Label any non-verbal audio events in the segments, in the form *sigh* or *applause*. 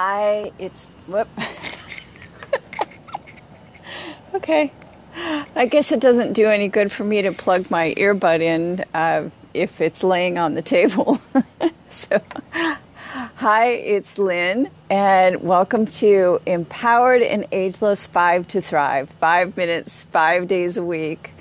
Hi, it's whoop. okay. I guess it doesn't do any good for me to plug my earbud in uh, if it's laying on the table. *laughs* so, hi, it's Lynn, and welcome to Empowered and Ageless Five to Thrive. Five minutes, five days a week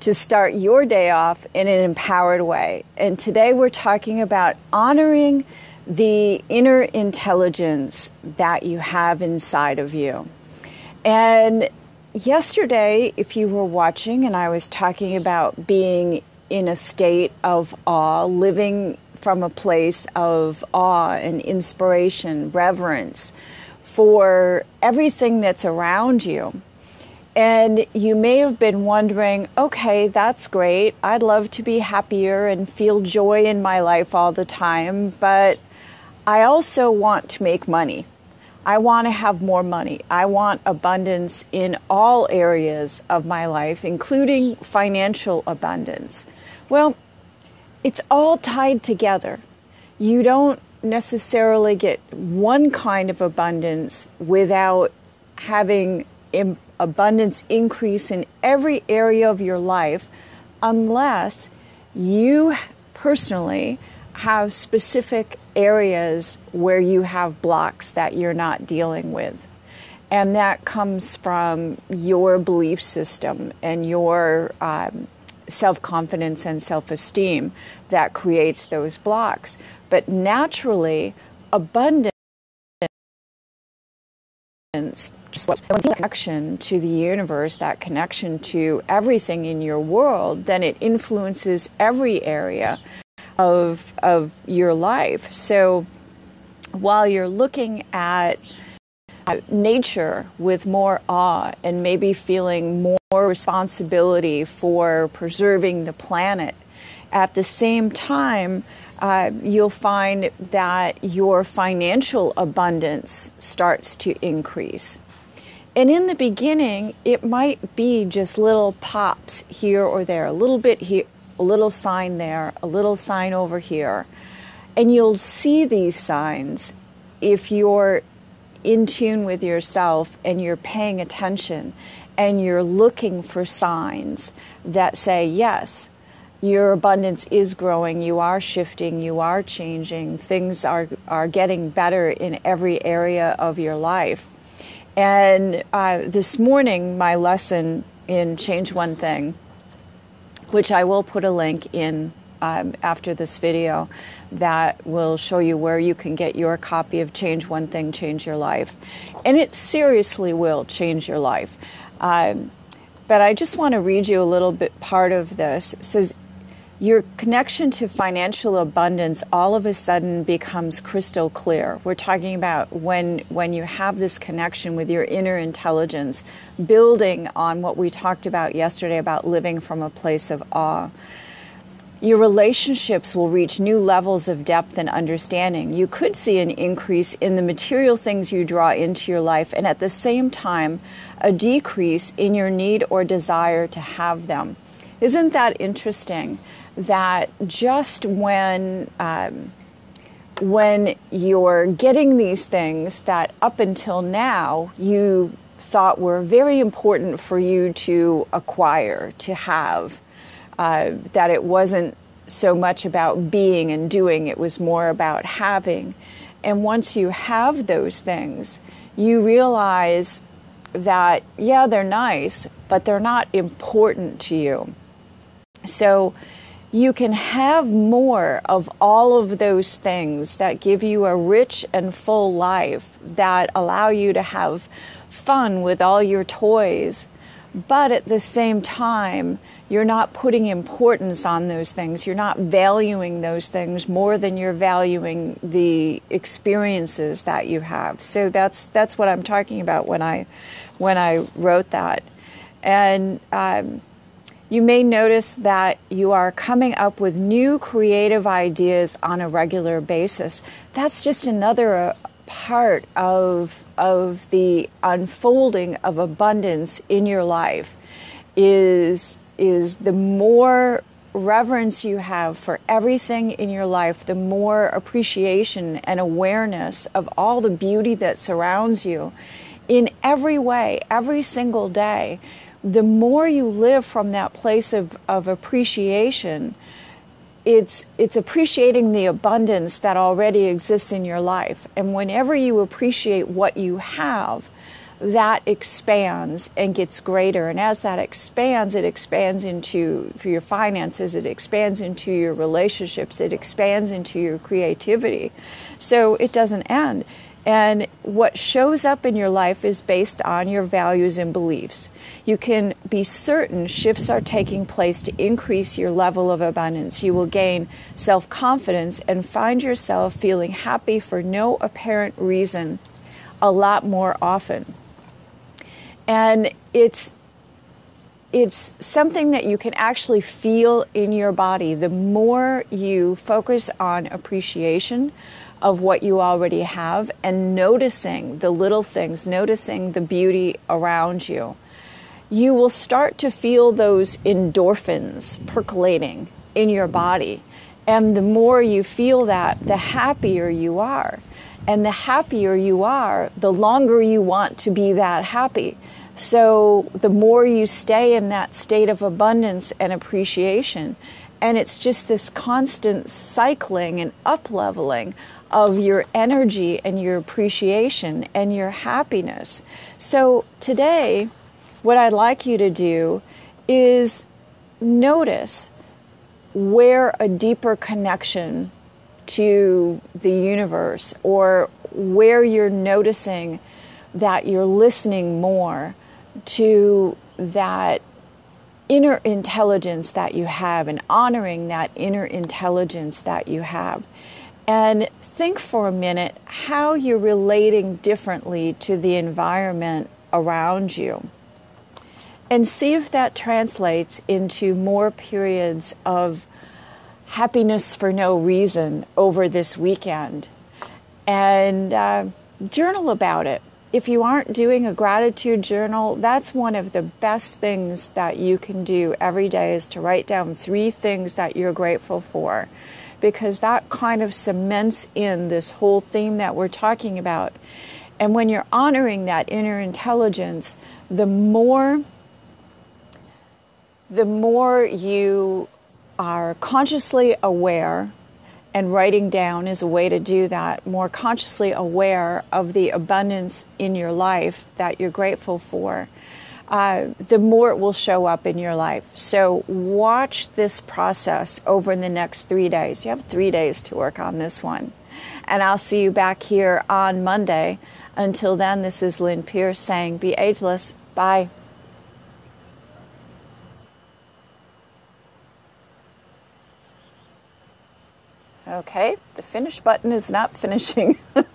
to start your day off in an empowered way. And today we're talking about honoring the inner intelligence that you have inside of you. And yesterday, if you were watching, and I was talking about being in a state of awe, living from a place of awe and inspiration, reverence for everything that's around you. And you may have been wondering, okay, that's great. I'd love to be happier and feel joy in my life all the time, but I also want to make money. I want to have more money. I want abundance in all areas of my life, including financial abundance. Well, it's all tied together. You don't necessarily get one kind of abundance without having abundance increase in every area of your life unless you personally have specific areas where you have blocks that you're not dealing with. And that comes from your belief system and your um, self confidence and self esteem that creates those blocks. But naturally, abundance connection to the universe, that connection to everything in your world, then it influences every area of of your life. So while you're looking at nature with more awe and maybe feeling more responsibility for preserving the planet, at the same time, uh, you'll find that your financial abundance starts to increase. And in the beginning, it might be just little pops here or there, a little bit here, a little sign there, a little sign over here. And you'll see these signs if you're in tune with yourself and you're paying attention and you're looking for signs that say, yes, your abundance is growing, you are shifting, you are changing, things are, are getting better in every area of your life. And uh, this morning, my lesson in Change One Thing which I will put a link in um, after this video that will show you where you can get your copy of Change One Thing, Change Your Life. And it seriously will change your life. Um, but I just want to read you a little bit part of this. It says, your connection to financial abundance all of a sudden becomes crystal clear. We're talking about when when you have this connection with your inner intelligence, building on what we talked about yesterday about living from a place of awe. Your relationships will reach new levels of depth and understanding. You could see an increase in the material things you draw into your life, and at the same time, a decrease in your need or desire to have them. Isn't that interesting? That just when um, when you're getting these things that up until now you thought were very important for you to acquire, to have, uh, that it wasn't so much about being and doing, it was more about having. And once you have those things, you realize that, yeah, they're nice, but they're not important to you. So you can have more of all of those things that give you a rich and full life, that allow you to have fun with all your toys. But at the same time, you're not putting importance on those things. You're not valuing those things more than you're valuing the experiences that you have. So that's that's what I'm talking about when I when I wrote that. And um, you may notice that you are coming up with new creative ideas on a regular basis. That's just another uh, part of, of the unfolding of abundance in your life is, is the more reverence you have for everything in your life, the more appreciation and awareness of all the beauty that surrounds you in every way, every single day, the more you live from that place of, of appreciation, it's it's appreciating the abundance that already exists in your life. And whenever you appreciate what you have, that expands and gets greater. And as that expands, it expands into for your finances, it expands into your relationships, it expands into your creativity. So it doesn't end. And what shows up in your life is based on your values and beliefs. You can be certain shifts are taking place to increase your level of abundance. You will gain self confidence and find yourself feeling happy for no apparent reason a lot more often. And it's it's something that you can actually feel in your body. The more you focus on appreciation, of what you already have and noticing the little things, noticing the beauty around you, you will start to feel those endorphins percolating in your body. And the more you feel that, the happier you are. And the happier you are, the longer you want to be that happy. So the more you stay in that state of abundance and appreciation. And it's just this constant cycling and up leveling of your energy and your appreciation and your happiness. So, today, what I'd like you to do is notice where a deeper connection to the universe or where you're noticing that you're listening more to that inner intelligence that you have and honoring that inner intelligence that you have. And think for a minute how you're relating differently to the environment around you. And see if that translates into more periods of happiness for no reason over this weekend. And uh, journal about it. If you aren't doing a gratitude journal, that's one of the best things that you can do every day is to write down three things that you're grateful for because that kind of cements in this whole theme that we're talking about. And when you're honoring that inner intelligence, the more the more you are consciously aware and writing down is a way to do that, more consciously aware of the abundance in your life that you're grateful for uh, the more it will show up in your life. So, watch this process over the next three days. You have three days to work on this one. And I'll see you back here on Monday. Until then, this is Lynn Pierce saying, Be ageless. Bye. Okay, the finish button is not finishing. *laughs*